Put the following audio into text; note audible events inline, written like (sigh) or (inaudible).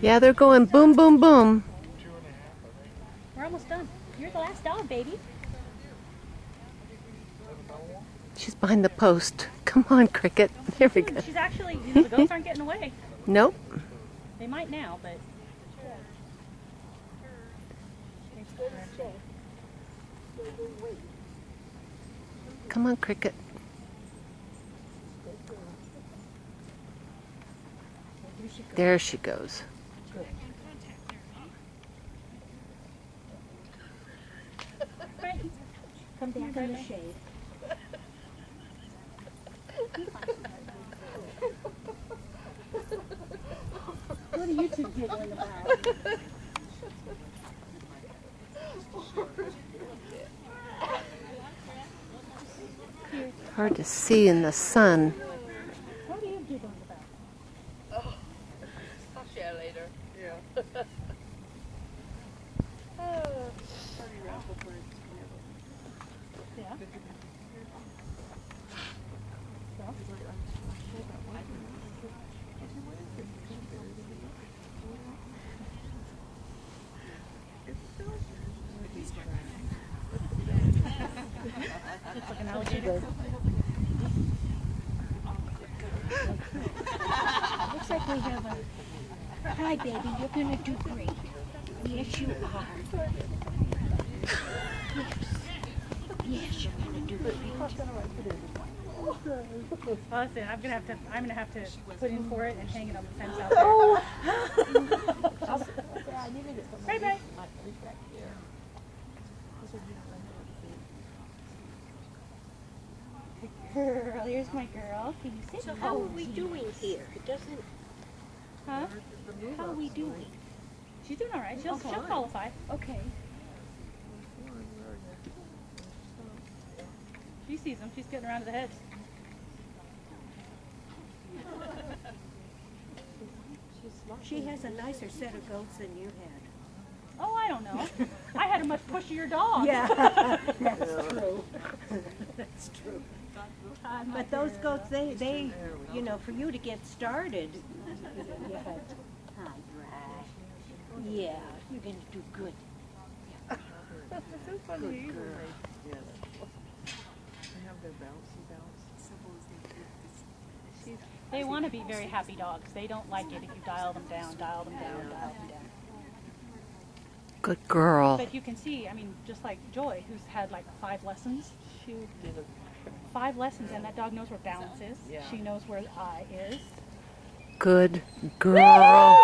Yeah, they're going boom, boom, boom. We're almost done. You're the last dog, baby. She's behind the post. Come on, Cricket. There we go. She's actually, you know, the goats aren't getting away. (laughs) Nope. They might now, but. Come on, Cricket. There she goes. Come back in the shade. what are you two giggling about? Hard to see in the sun. What are you giggling about? I'll share later. Yeah. (laughs) Oh. Yeah. Looks like we have a. Hi, baby. You're gonna do great. Yes, you are. Yes. (laughs) Yes, you're gonna do great. Well, listen, I'm gonna have to. I'm gonna have to put in for it and hang it on the fence out there. Oh. Bye bye. Girl, here's my girl. Can you sit? So how are we doing here? It doesn't. Huh? How are we doing? She's doing all right. She'll, she'll qualify. Okay. Sees them. She's getting around to the heads. She has a nicer set of goats than you had. Oh, I don't know. I had a much pushier dog. Yeah, (laughs) that's true. that's true. But those goats, they, they, you know, for you to get started, you had, hi, Yeah, you're gonna do good. so funny. Good girl. Yes. They have their bouncy bounce. They want to be very happy dogs. They don't like it if you dial them down, dial them down, dial them down. Good girl. But you can see, I mean, just like Joy, who's had like five lessons. She did a Five lessons, and that dog knows where balance is. Yeah. She knows where eye is. Good girl.